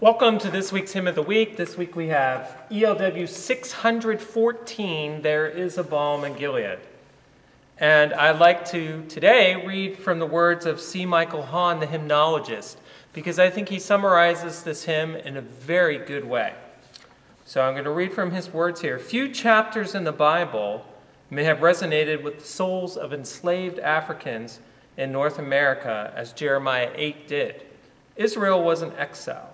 Welcome to this week's Hymn of the Week. This week we have ELW 614, There is a Balm in Gilead. And I'd like to today read from the words of C. Michael Hawn, the hymnologist, because I think he summarizes this hymn in a very good way. So I'm going to read from his words here. Few chapters in the Bible may have resonated with the souls of enslaved Africans in North America as Jeremiah 8 did. Israel was in exile.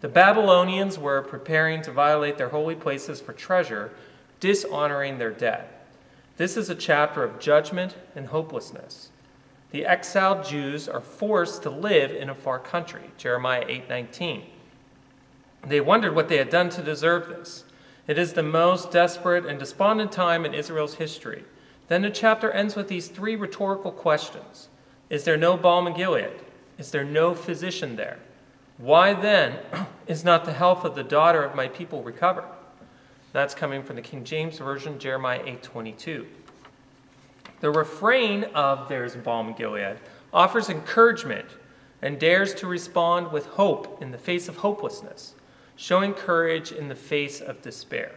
The Babylonians were preparing to violate their holy places for treasure, dishonoring their dead. This is a chapter of judgment and hopelessness. The exiled Jews are forced to live in a far country, Jeremiah 8:19. They wondered what they had done to deserve this. It is the most desperate and despondent time in Israel's history. Then the chapter ends with these three rhetorical questions. Is there no balm in Gilead? Is there no physician there? Why then is not the health of the daughter of my people recovered? That's coming from the King James Version, Jeremiah 8:22. The refrain of There's Balm in Gilead offers encouragement and dares to respond with hope in the face of hopelessness, showing courage in the face of despair.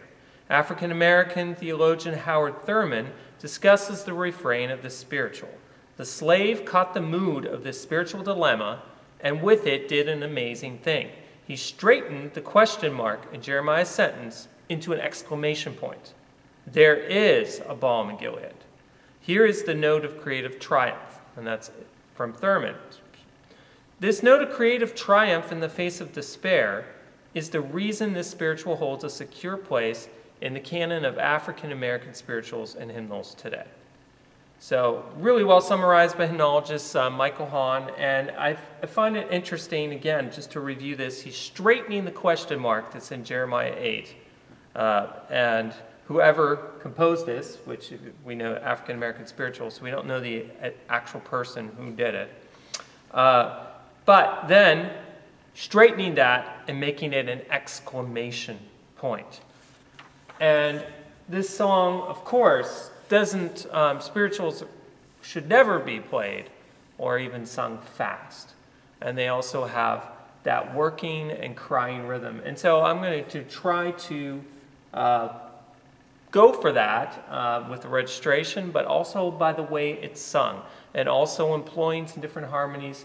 African American theologian Howard Thurman discusses the refrain of the spiritual. The slave caught the mood of this spiritual dilemma and with it did an amazing thing. He straightened the question mark in Jeremiah's sentence into an exclamation point. There is a balm in Gilead. Here is the note of creative triumph, and that's from Thurman. This note of creative triumph in the face of despair is the reason this spiritual holds a secure place in the canon of African American spirituals and hymnals today. So, really well summarized by hymnologist uh, Michael Hawn, and I, I, find it interesting, again, just to review this, he's straightening the question mark that's in Jeremiah 8. Uh, and whoever composed this, which we know African American spiritual, so we don't know the actual person who did it, uh, but then straightening that and making it an exclamation point. And this song, of course, doesn't, um, spirituals should never be played or even sung fast. And they also have that working and crying rhythm. And so I'm going to try to uh, go for that uh, with the registration, but also by the way it's sung, and also employing some different harmonies.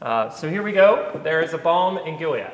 Uh, so here we go. There is a balm in Gilead.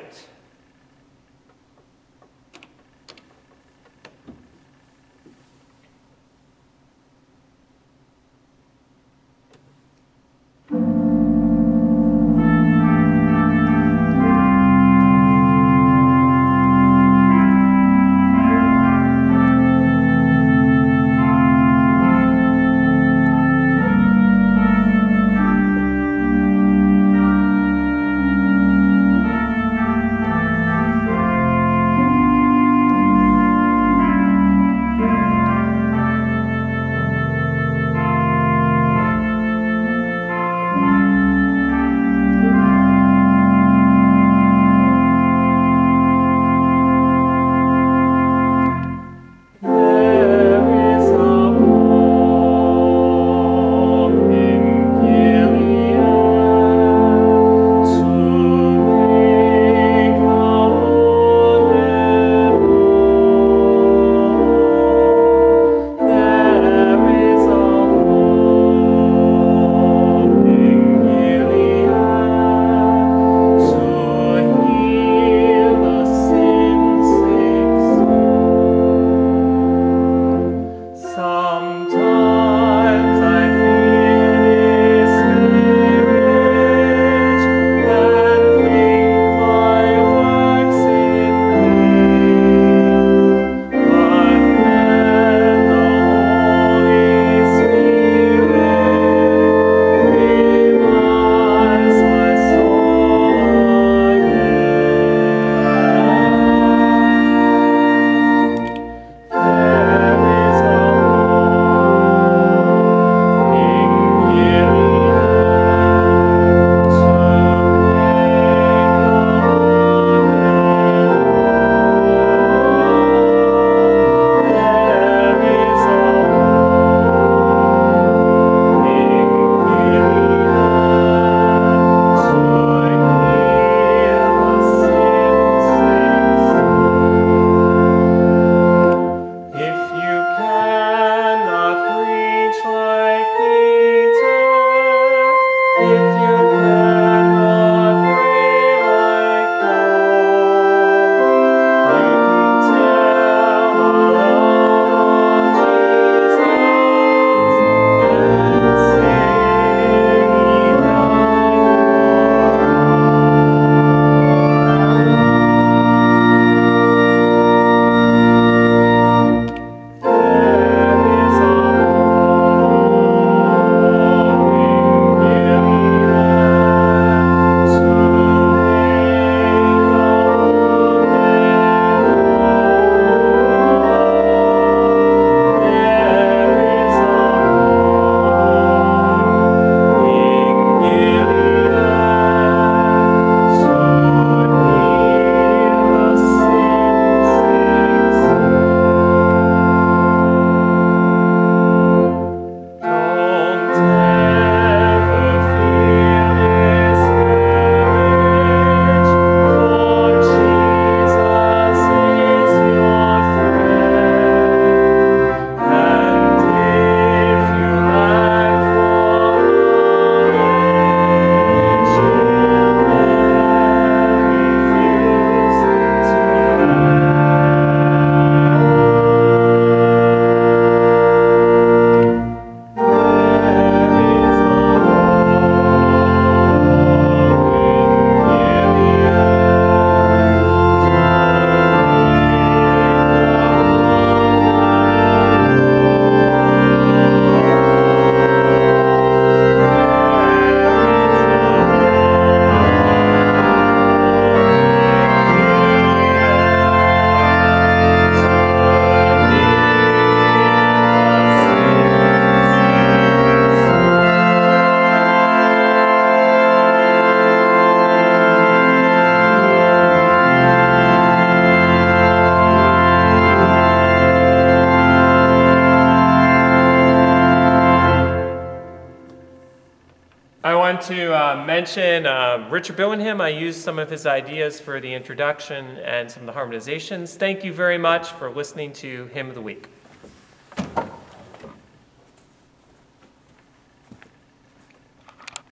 Uh, mention um, Richard Billingham. I used some of his ideas for the introduction and some of the harmonizations. Thank you very much for listening to Hymn of the Week.